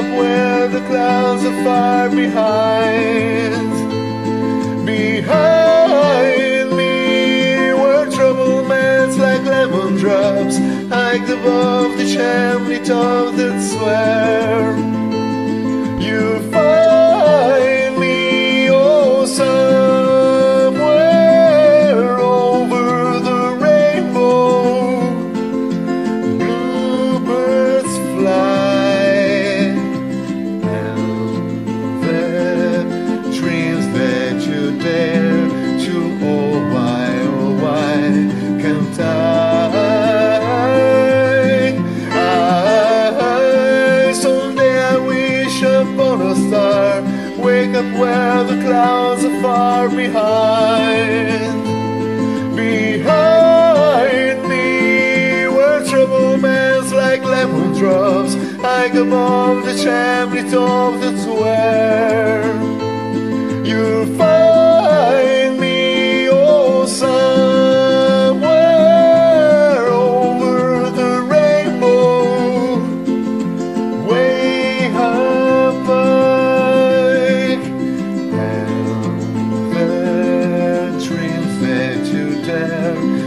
up where the clouds are far behind. Behind me, where trouble melts like lemon drops, hiked above the chimney top that swear. Clouds are far behind. Behind me, where trouble melts like lemon drops, high above the chimney top, that's where. there.